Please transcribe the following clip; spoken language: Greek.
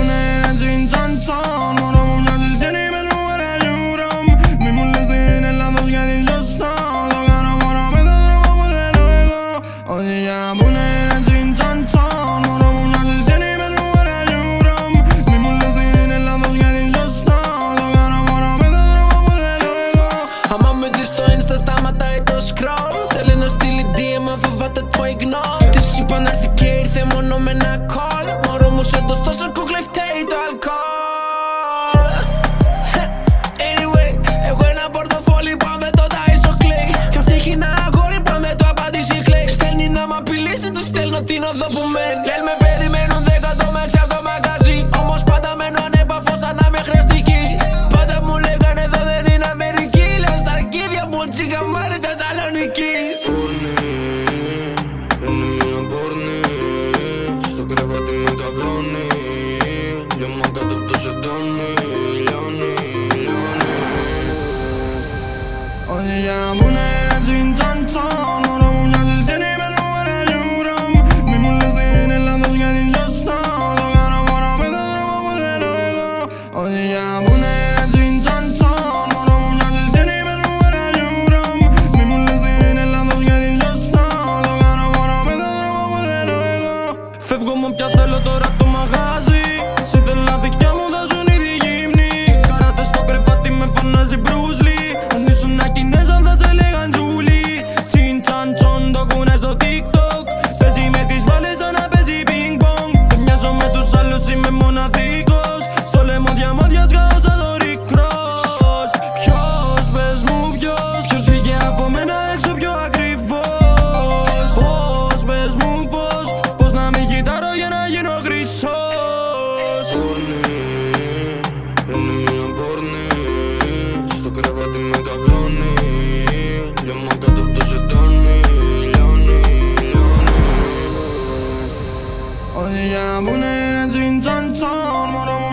오늘 엔 주인 전전 εδώ που μένει με περιμένουν δέκατο μέχρι από το μαγαζί Όμως πάντα μένω ανέπαφος σαν να Πάντα μου λέγανε εδώ δεν είναι Αμερική Λέω στα αρκίδια μου τσίγα μάρει Θεσσαλονική είναι μια πόρνη. Στο κρεβάτι με τα βλώνει. Λιώμα κάτω από το σεντόνι Λιώνει, λιώνει. Όχι για να πούνε ένα τζιν τζον Dime cabloni Li më nga të të shëtoni Loni, loni O di jena bune jena